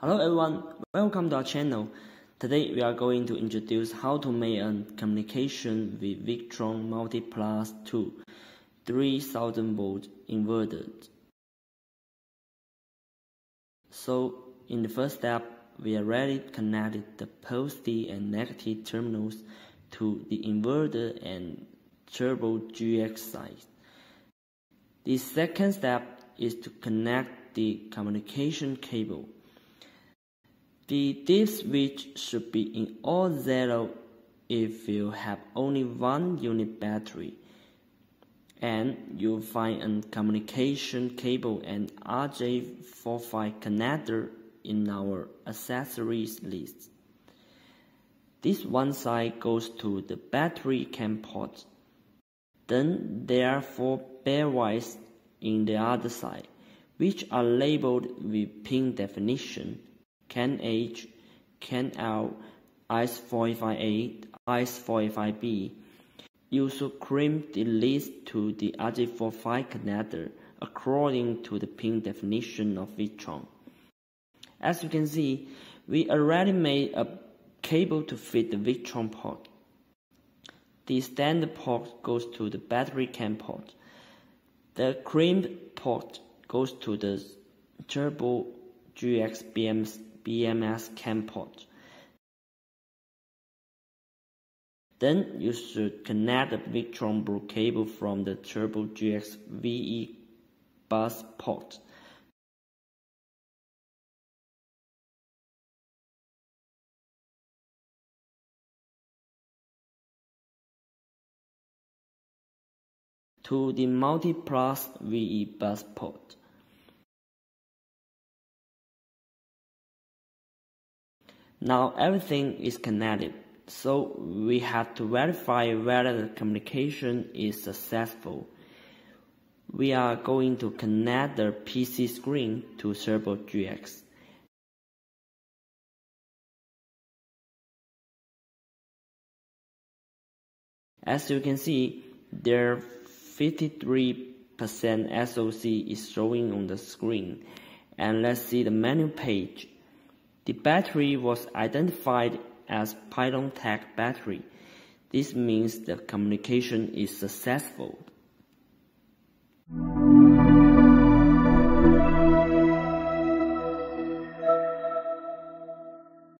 Hello everyone, welcome to our channel. Today we are going to introduce how to make a communication with Victron Multiplus 2 3000 volt inverter. So in the first step, we already connected the positive and negative terminals to the inverter and Cerbo GX side. The second step is to connect the communication cable. The dip switch should be in all zero if you have only one unit battery and you'll find a communication cable and RJ45 connector in our accessories list. This one side goes to the battery CAN port. Then there are four bare wires in the other side, which are labeled with pin definition CAN H, CAN L, ICE45A, ICE45B. You should crimp the list to the RJ45 connector according to the pin definition of Victron. As you can see, we already made a cable to fit the Victron port. The standard port goes to the battery CAN port. The crimp port goes to the Cerbo GX BMS port. Then you should connect the Victron Blue cable from the Cerbo GX VE bus port. to the Multiplus VE bus port. Now everything is connected, so we have to verify whether the communication is successful. We are going to connect the PC screen to Cerbo GX. As you can see, there 53% SOC is showing on the screen. And let's see the menu page. The battery was identified as Pylontech battery. This means the communication is successful.